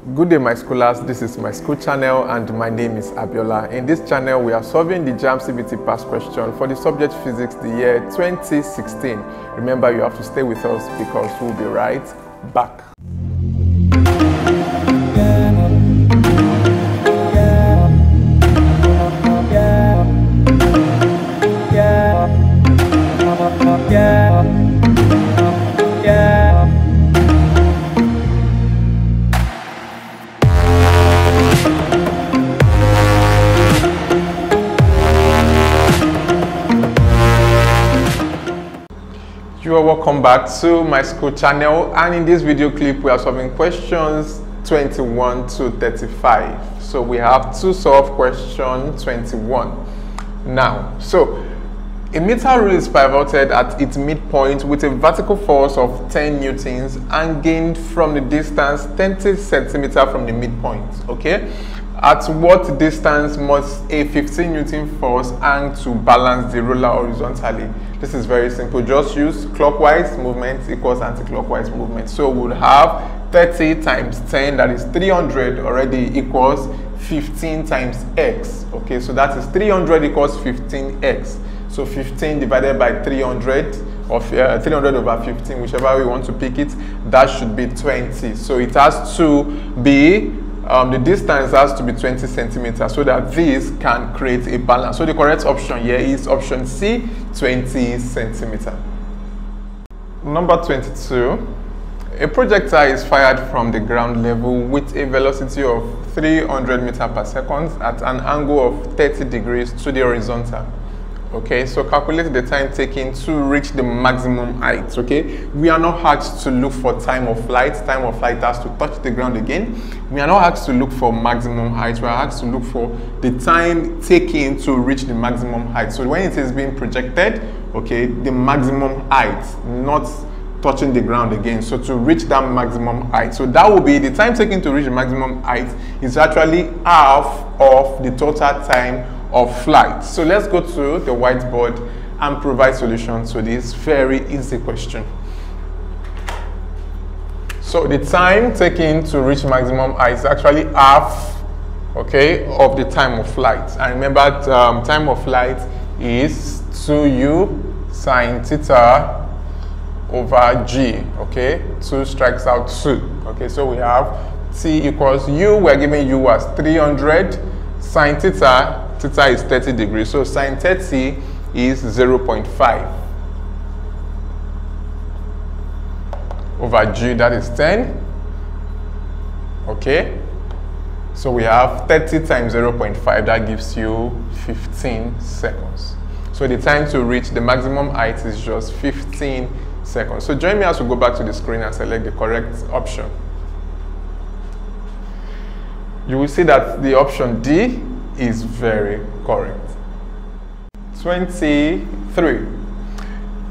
Good day my scholars, this is Myschool channel and my name is Abiola. In this channel we are solving the JAMB CBT past question for the subject physics the year 2016. Remember you have to stay with us because we'll be right back. Welcome back to Myschool channel and in this video clip we are solving questions 21 to 35. So we have to solve question 21. Now, so a meter rule is pivoted at its midpoint with a vertical force of 10 newtons and gained from the distance 30 centimeter from the midpoint, okay? At what distance must a 15 newton force hang to balance the roller horizontally? This is very simple. Just use clockwise movement equals anti-clockwise movement. So we'll have 30 times 10, that is 300 already equals 15 times x. Okay, so that is 300 equals 15x. So 15 divided by 300 of uh, 300 over 15, whichever we want to pick it, that should be 20. So it has to be um, the distance has to be 20 centimeters so that this can create a balance. So the correct option here is option C, 20 centimeter. Number 22. A projectile is fired from the ground level with a velocity of 300 meter per second at an angle of 30 degrees to the horizontal. Okay, so calculate the time taken to reach the maximum height. Okay, we are not asked to look for time of flight. Time of flight has to touch the ground again. We are not asked to look for maximum height. We are asked to look for the time taken to reach the maximum height. So when it is being projected, okay, the maximum height, not touching the ground again. So to reach that maximum height. So that will be the time taken to reach the maximum height is actually half of the total time of flight. So let's go to the whiteboard and provide solutions to this very easy question. So the time taken to reach maximum is actually half, okay, of the time of flight. And remember, um, time of flight is 2u sine theta over g, okay? 2 strikes out 2, okay? So we have t equals u, we're giving u as 300, sine theta theta is 30 degrees. So sine 30 is 0.5 over g, that is 10. Okay. So we have 30 times 0.5, that gives you 15 seconds. So the time to reach the maximum height is just 15 seconds. So join me as we go back to the screen and select the correct option. You will see that the option D is very correct. 23.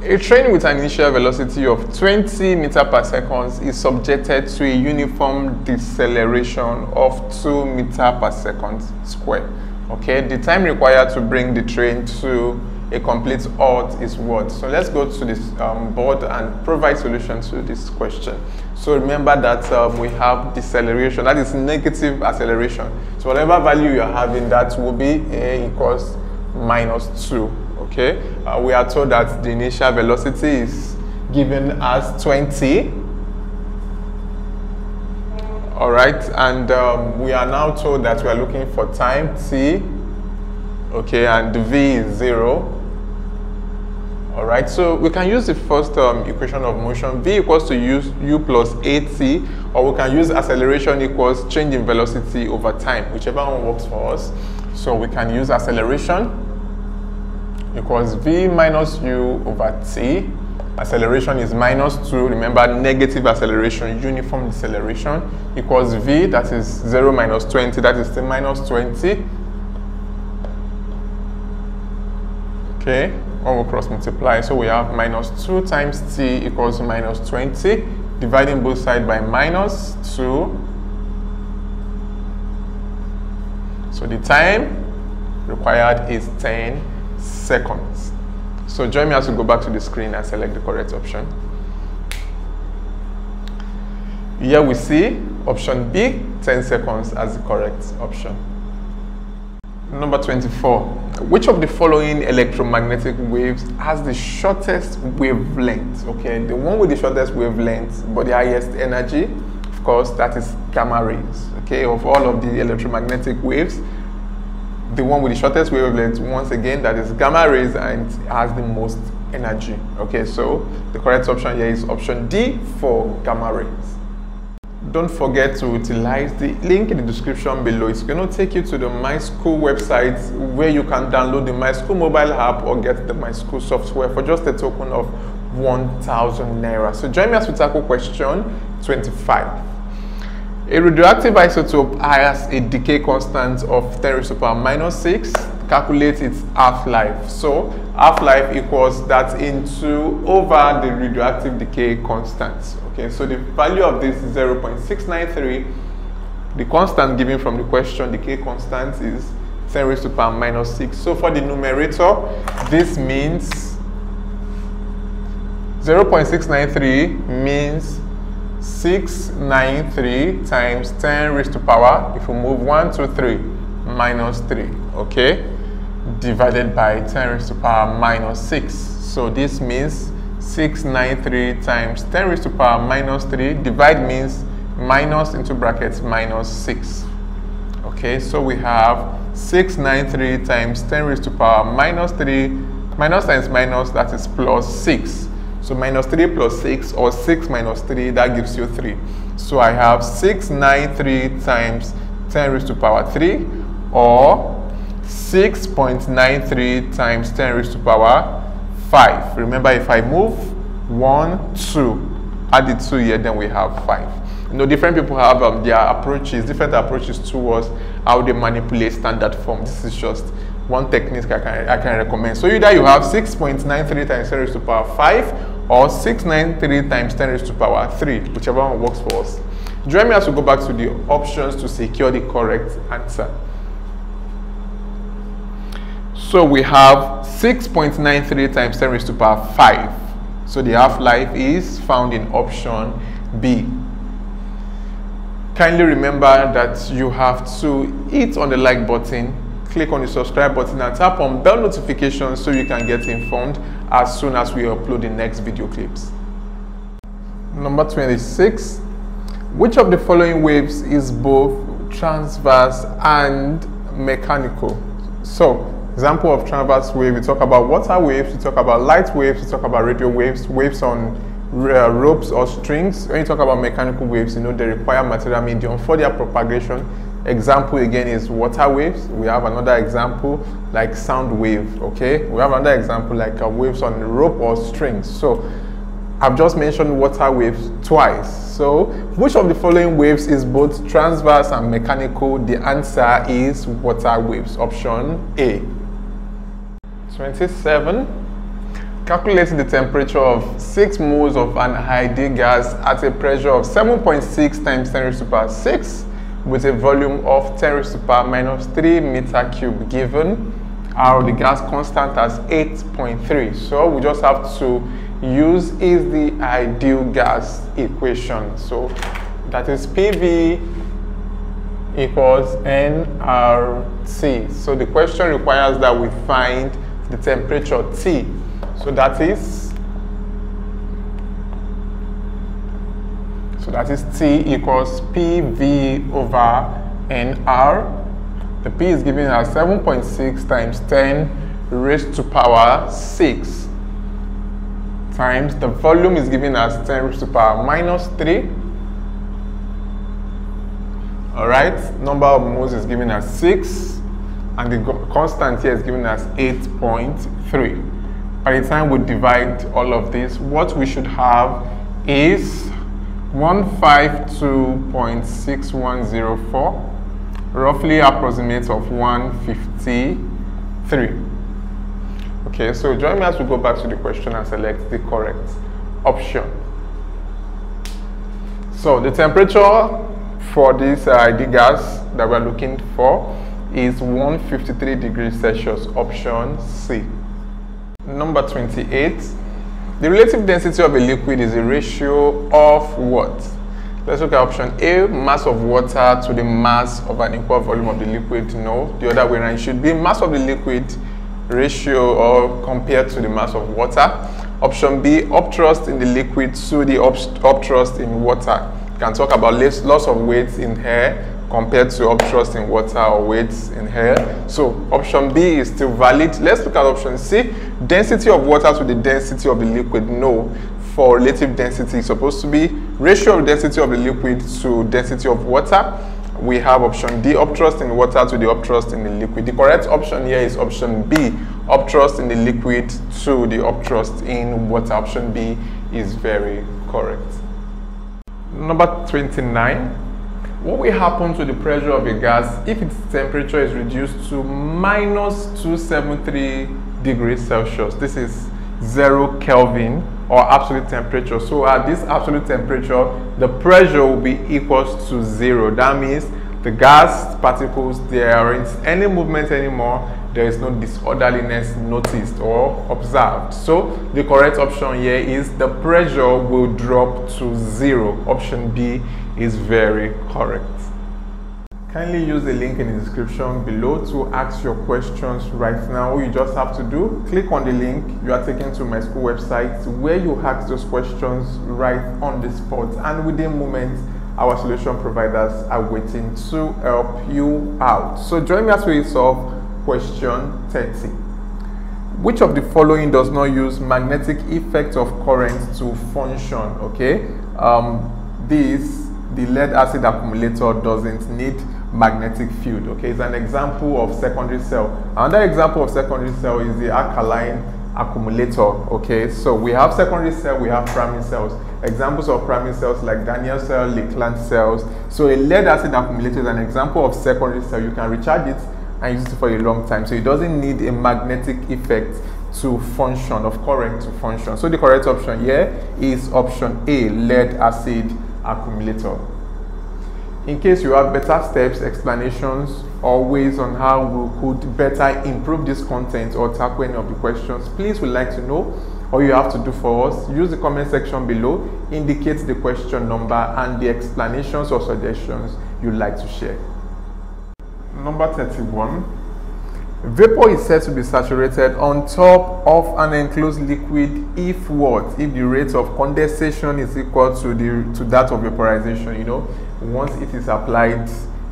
A train with an initial velocity of 20 meter per second is subjected to a uniform deceleration of 2 meter per second square. Okay, the time required to bring the train to a complete halt is what? So let's go to this um, board and provide solution to this question. So remember that um, we have deceleration, that is negative acceleration. So whatever value you're having, that will be a equals minus 2, okay? Uh, we are told that the initial velocity is given as 20. All right, and um, we are now told that we are looking for time t, okay, and v is 0. All right, so we can use the first um, equation of motion, v equals to u, u plus at, or we can use acceleration equals change in velocity over time, whichever one works for us. So we can use acceleration equals v minus u over t. Acceleration is minus 2, remember negative acceleration, uniform deceleration, equals v, that is 0 minus 20, that is still minus 20. Okay, when cross multiply, so we have minus 2 times t equals minus 20, dividing both sides by minus 2. So the time required is 10 seconds. So join me as we go back to the screen and select the correct option. Here we see, option B, 10 seconds as the correct option. Number 24. Which of the following electromagnetic waves has the shortest wavelength? Okay, the one with the shortest wavelength but the highest energy, of course, that is gamma rays. Okay, of all of the electromagnetic waves, the one with the shortest wavelength, once again, that is gamma rays and has the most energy. Okay, so the correct option here is option D for gamma rays. Don't forget to utilize the link in the description below. It's going to take you to the Myschool website where you can download the Myschool mobile app or get the Myschool software for just a token of 1000 Naira. So join me as we tackle question 25. A radioactive isotope has a decay constant of 10 raised to power minus 6. Calculate its half-life. So half-life equals that into over the radioactive decay constant. Okay, so the value of this is 0.693. The constant given from the question, the K constant is 10 raised to power minus 6. So for the numerator, this means 0.693 means 693 times 10 raised to power, if we move 1 to 3, minus 3, okay? Divided by 10 raised to power minus 6. So this means 693 times 10 raised to power minus 3. Divide means minus into brackets minus 6. Okay, so we have 693 times 10 raised to power minus 3. Minus times minus, that is plus 6. So minus 3 plus 6 or 6 minus 3, that gives you 3. So I have 693 times 10 raised to power 3 or 6.93 times 10 raised to power 5. Remember, if I move 1, 2, add the 2 here, then we have 5. You know, different people have um, their approaches, different approaches towards how they manipulate standard form. This is just one technique I can, I can recommend. So either you have 6.93 times 10 raised to the power 5 or 693 times 10 raised to the power 3, whichever one works for us. Join me as we go back to the options to secure the correct answer. So we have 6.93 times 10 raised to the power 5. So the half-life is found in option B. Kindly remember that you have to hit on the like button, click on the subscribe button and tap on bell notifications so you can get informed as soon as we upload the next video clips. Number 26. Which of the following waves is both transverse and mechanical? So example of transverse wave, we talk about water waves, we talk about light waves, we talk about radio waves, waves on uh, ropes or strings. When you talk about mechanical waves, you know they require material medium for their propagation. Example again is water waves. We have another example like sound wave, okay? We have another example like uh, waves on rope or strings. So I've just mentioned water waves twice. So which of the following waves is both transverse and mechanical? The answer is water waves, option A. 27. Calculating the temperature of 6 moles of an ideal gas at a pressure of 7.6 times 10 raised to power 6 with a volume of 10 raised to power minus 3 meter cube given our the gas constant as 8.3 so we just have to use is the ideal gas equation so that is PV equals nRT so the question requires that we find the temperature T. So that is so that is T equals PV over NR. The P is given as 7.6 times 10 raised to power 6 times the volume is given as 10 raised to power minus 3 all right number of moles is given as 6 and the constant here is given as 8.3. By the time we divide all of this, what we should have is 152.6104, roughly approximate of 153. Okay, so join me as we go back to the question and select the correct option. So the temperature for this uh, ideal gas that we're looking for is 153 degrees Celsius, option C. Number 28. The relative density of a liquid is a ratio of what? Let's look at option A, mass of water to the mass of an equal volume of the liquid. No, the other way around. It should be mass of the liquid ratio or compared to the mass of water. Option B, upthrust in the liquid to the upthrust in water. You can talk about loss of weight in air compared to upthrust in water or weight in air. So option B is still valid. Let's look at option C. Density of water to the density of the liquid. No. For relative density, it's supposed to be ratio of density of the liquid to density of water. We have option D, upthrust in water to the upthrust in the liquid. The correct option here is option B, upthrust in the liquid to the upthrust in water. Option B is very correct. Number 29 what will happen to the pressure of a gas if its temperature is reduced to minus 273 degrees Celsius? This is zero Kelvin or absolute temperature. So at this absolute temperature, the pressure will be equals to zero. That means the gas particles, there aren't any movement anymore. There is no disorderliness noticed or observed. So the correct option here is the pressure will drop to zero. Option B is very correct. Kindly use the link in the description below to ask your questions right now. All you just have to do, click on the link. You are taken to Myschool website where you ask those questions right on the spot. And within moments, our solution providers are waiting to help you out. So join me as we solve question 30. Which of the following does not use magnetic effect of current to function? Okay, um, this the lead acid accumulator doesn't need magnetic field okay? It's an example of secondary cell. Another example of secondary cell is the alkaline accumulator okay? So we have secondary cell we have primary cells. Examples of primary cells like Daniell cell Leclanché cells. So a lead acid accumulator is an example of secondary cell. You can recharge it and use it for a long time so it doesn't need a magnetic effect to function of current to function so the correct option here is option a lead acid accumulator. In case you have better steps, explanations, or ways on how we could better improve this content or tackle any of the questions, please would like to know. All you have to do for us, use the comment section below, indicate the question number and the explanations or suggestions you'd like to share. Number 31. Vapor is said to be saturated on top of an enclosed liquid if what? If the rate of condensation is equal to the to that of vaporization, you know, once it is applied,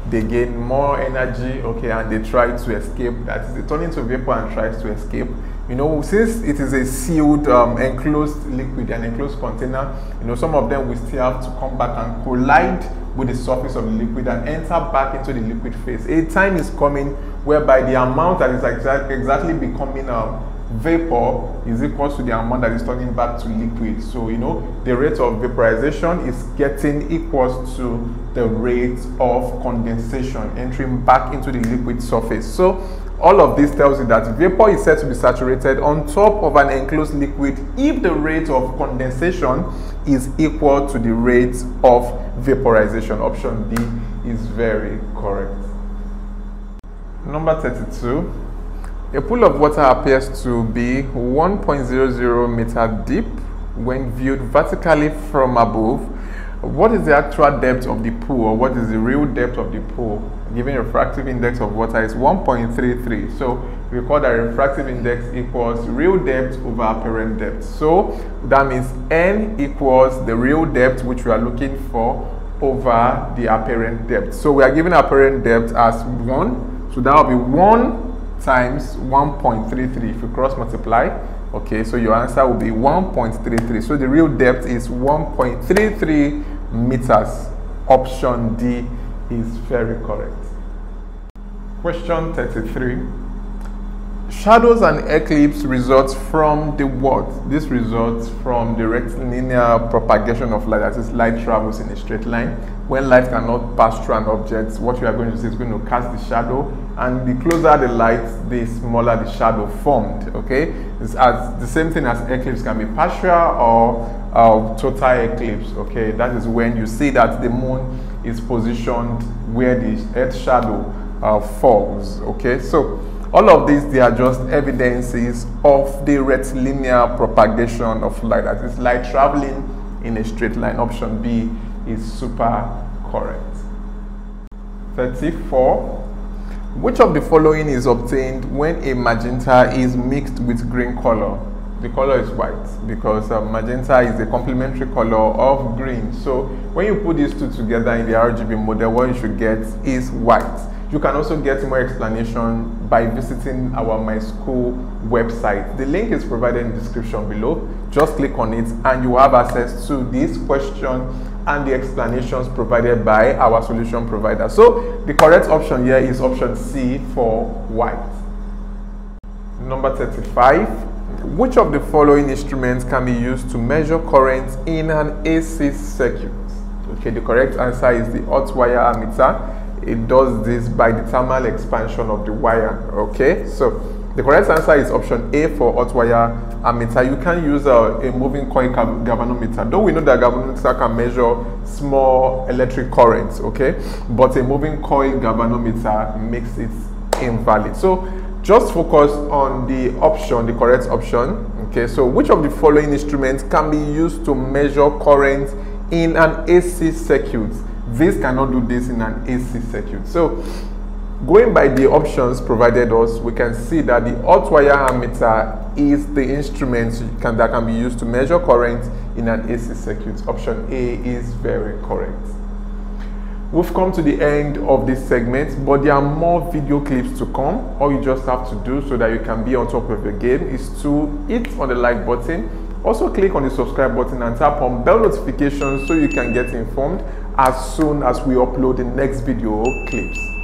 they gain more energy, okay, and they try to escape. That is, they turn into vapor and tries to escape. You know, since it is a sealed, um, enclosed liquid, an enclosed container, you know, some of them will still have to come back and collide with the surface of the liquid and enter back into the liquid phase. A time is coming whereby the amount that is exact, exactly becoming um, vapor is equal to the amount that is turning back to liquid. So, you know, the rate of vaporization is getting equal to the rate of condensation entering back into the liquid surface. So, all of this tells you that vapor is said to be saturated on top of an enclosed liquid if the rate of condensation is equal to the rate of vaporization. Option B is very correct. Number 32. A pool of water appears to be 1.00 meter deep when viewed vertically from above what is the actual depth of the pool or what is the real depth of the pool given refractive index of water is 1.33 so recall that refractive index equals real depth over apparent depth. So that means n equals the real depth which we are looking for over the apparent depth. So we are given apparent depth as 1 so that will be 1 times 1.33 if you cross multiply Okay, so your answer will be 1.33. So the real depth is 1.33 meters. Option D is very correct. Question 33. Shadows and eclipse results from the what? This results from the rectilinear propagation of light. That is, light travels in a straight line. When light cannot pass through an object, what you are going to see is going to cast the shadow, and the closer the light, the smaller the shadow formed. Okay, it's as the same thing as eclipse can be partial or uh, total eclipse. Okay, that is when you see that the moon is positioned where the earth shadow uh, falls. Okay, so all of these, they are just evidences of the rectilinear propagation of light. That is light traveling in a straight line. Option B is super correct. 34. Which of the following is obtained when a magenta is mixed with green color? The color is white because uh, magenta is a complementary color of green. So when you put these two together in the RGB model, what you should get is white. You can also get more explanation by visiting our Myschool website. The link is provided in the description below. Just click on it and you have access to this question and the explanations provided by our solution provider. So the correct option here is option C for white. Number 35. Which of the following instruments can be used to measure current in an AC circuit? Okay, the correct answer is the hot wire ammeter it does this by the thermal expansion of the wire okay so the correct answer is option A for hot wire ammeter. You can use a, a moving coil galvanometer. Though we know that galvanometer can measure small electric currents, okay? But a moving coil galvanometer makes it invalid. So just focus on the option, the correct option, okay? So which of the following instruments can be used to measure current in an AC circuit? This cannot do this in an AC circuit. So going by the options provided us, we can see that the hot wire ammeter is the instrument can, that can be used to measure current in an AC circuit. Option A is very correct. We've come to the end of this segment, but there are more video clips to come. All you just have to do so that you can be on top of your game is to hit on the like button. Also click on the subscribe button and tap on bell notifications so you can get informed as soon as we upload the next video clips.